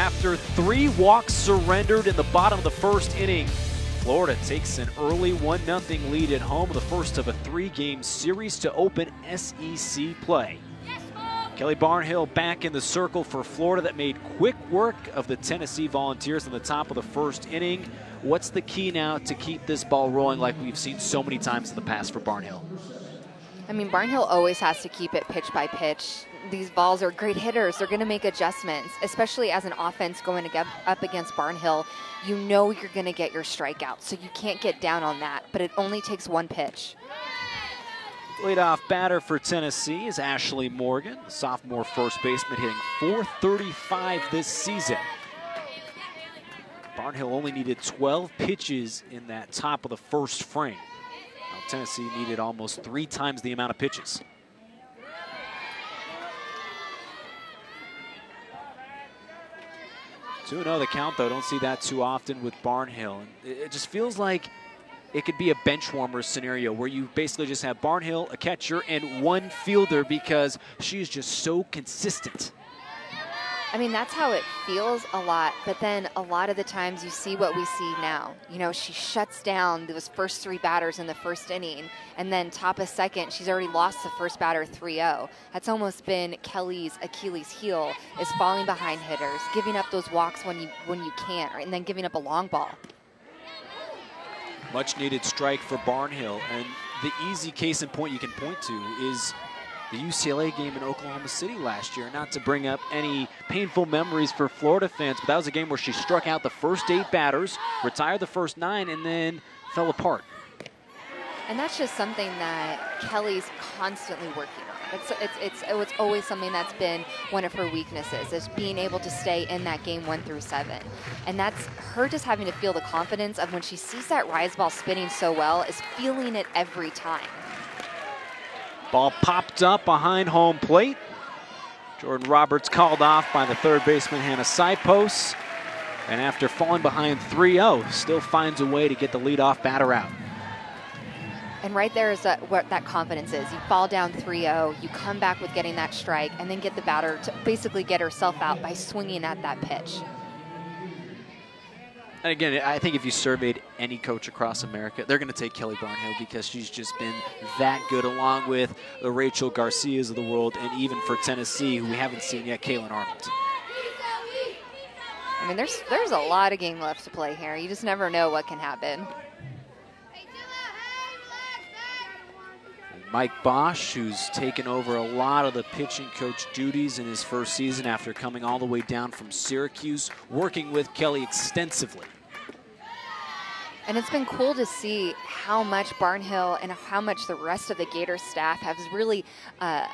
After three walks surrendered in the bottom of the first inning, Florida takes an early 1-0 lead at home, the first of a three-game series to open SEC play. Kelly Barnhill back in the circle for Florida that made quick work of the Tennessee Volunteers in the top of the first inning. What's the key now to keep this ball rolling like we've seen so many times in the past for Barnhill? I mean, Barnhill always has to keep it pitch by pitch. These Vols are great hitters. They're going to make adjustments, especially as an offense going up against Barnhill. You know you're going to get your strikeout, so you can't get down on that, but it only takes one pitch. Leadoff batter for Tennessee is Ashley Morgan, sophomore first baseman hitting 435 this season. Barnhill only needed 12 pitches in that top of the first frame. Now, Tennessee needed almost three times the amount of pitches. Two 0 the count though. Don't see that too often with Barnhill. It just feels like it could be a bench warmer scenario where you basically just have Barnhill, a catcher, and one fielder because she's just so consistent. I mean, that's how it feels a lot, but then a lot of the times you see what we see now. You know, she shuts down those first three batters in the first inning, and then top of second, she's already lost the first batter 3-0. That's almost been Kelly's Achilles heel, is falling behind hitters, giving up those walks when you when you can't, and then giving up a long ball. Much needed strike for Barnhill, and the easy case in point you can point to is the UCLA game in Oklahoma City last year. Not to bring up any painful memories for Florida fans, but that was a game where she struck out the first eight batters, retired the first nine, and then fell apart. And that's just something that Kelly's constantly working on. It's, it's, it's, it's always something that's been one of her weaknesses, is being able to stay in that game one through seven. And that's her just having to feel the confidence of when she sees that rise ball spinning so well, is feeling it every time. Ball popped up behind home plate. Jordan Roberts called off by the third baseman Hannah Sipos. And after falling behind 3-0, still finds a way to get the leadoff batter out. And right there is what that confidence is. You fall down 3-0, you come back with getting that strike, and then get the batter to basically get herself out by swinging at that pitch. And again, I think if you surveyed any coach across America, they're going to take Kelly Barnhill because she's just been that good, along with the Rachel Garcias of the world, and even for Tennessee, who we haven't seen yet, Caylan Arnold. I mean, there's there's a lot of game left to play here. You just never know what can happen. Mike Bosch, who's taken over a lot of the pitching coach duties in his first season after coming all the way down from Syracuse, working with Kelly extensively. And it's been cool to see how much Barnhill and how much the rest of the Gator staff has really uh,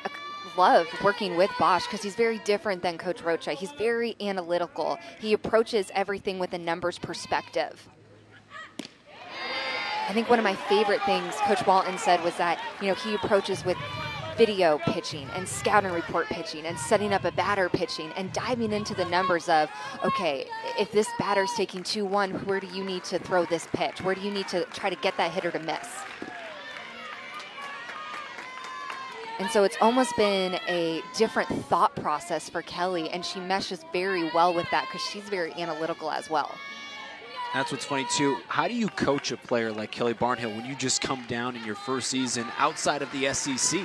loved working with Bosch because he's very different than Coach Rocha. He's very analytical. He approaches everything with a numbers perspective. I think one of my favorite things Coach Walton said was that, you know, he approaches with video pitching and scouting report pitching and setting up a batter pitching and diving into the numbers of, okay, if this batter's taking 2-1, where do you need to throw this pitch? Where do you need to try to get that hitter to miss? And so it's almost been a different thought process for Kelly, and she meshes very well with that because she's very analytical as well. That's what's funny too. How do you coach a player like Kelly Barnhill when you just come down in your first season outside of the SEC?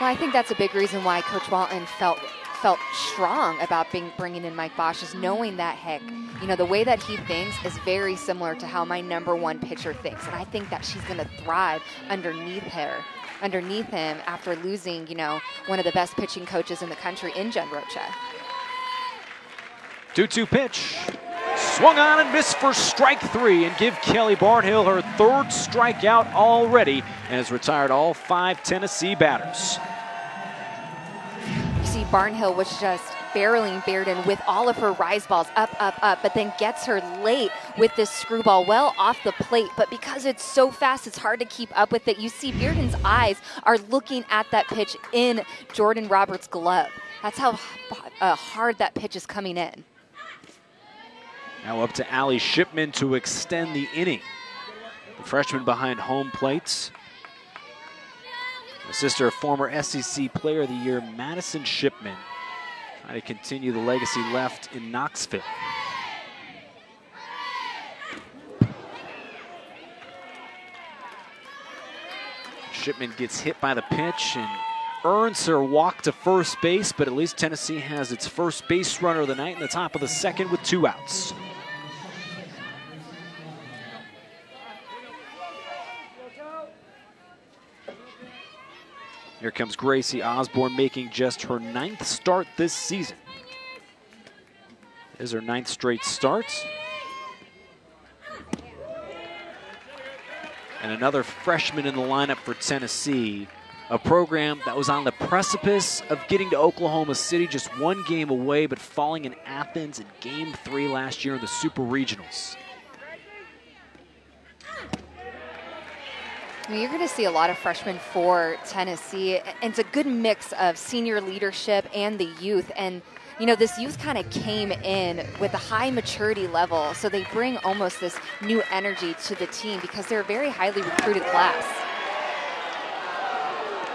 Well, I think that's a big reason why Coach Walton felt felt strong about being bringing in Mike Bosch is knowing that heck, you know, the way that he thinks is very similar to how my number one pitcher thinks, and I think that she's going to thrive underneath her, underneath him after losing, you know, one of the best pitching coaches in the country in Jen Rocha. 2-2 pitch. Swung on and missed for strike three and give Kelly Barnhill her third strikeout already and has retired all five Tennessee batters. You see Barnhill was just barreling Bearden with all of her rise balls up, up, up, but then gets her late with this screwball well off the plate. But because it's so fast, it's hard to keep up with it. You see Bearden's eyes are looking at that pitch in Jordan Roberts' glove. That's how uh, hard that pitch is coming in. Now up to Allie Shipman to extend the inning. The freshman behind home plates. The sister of former SEC Player of the Year Madison Shipman trying to continue the legacy left in Knoxville. Shipman gets hit by the pitch and earns her walk to first base, but at least Tennessee has its first base runner of the night in the top of the second with two outs. Here comes Gracie Osborne making just her ninth start this season. Is her ninth straight start. And another freshman in the lineup for Tennessee, a program that was on the precipice of getting to Oklahoma City, just one game away, but falling in Athens in game three last year in the Super Regionals. You're going to see a lot of freshmen for Tennessee. And it's a good mix of senior leadership and the youth. And, you know, this youth kind of came in with a high maturity level. So they bring almost this new energy to the team because they're a very highly recruited class.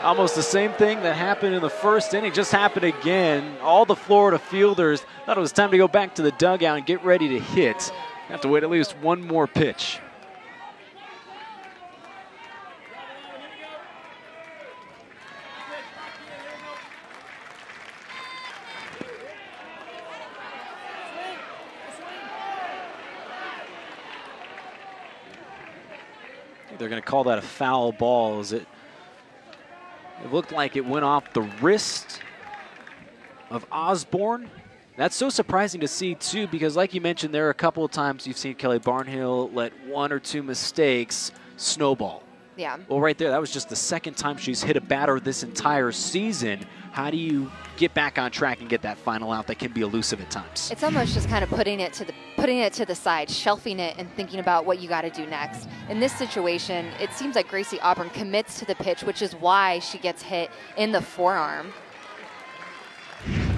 Almost the same thing that happened in the first inning just happened again. All the Florida fielders thought it was time to go back to the dugout and get ready to hit. Have to wait at least one more pitch. They're going to call that a foul ball. Is it? It looked like it went off the wrist of Osborne. That's so surprising to see, too, because like you mentioned, there are a couple of times you've seen Kelly Barnhill let one or two mistakes snowball. Yeah. Well, right there, that was just the second time she's hit a batter this entire season. How do you get back on track and get that final out that can be elusive at times? It's almost just kind of putting it to the putting it to the side, shelving it, and thinking about what you got to do next. In this situation, it seems like Gracie Osborne commits to the pitch, which is why she gets hit in the forearm.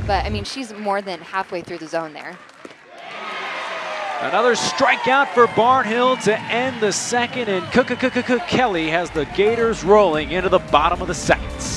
But I mean, she's more than halfway through the zone there. Another strikeout for Barnhill to end the second, and Cook Kelly has the Gators rolling into the bottom of the second.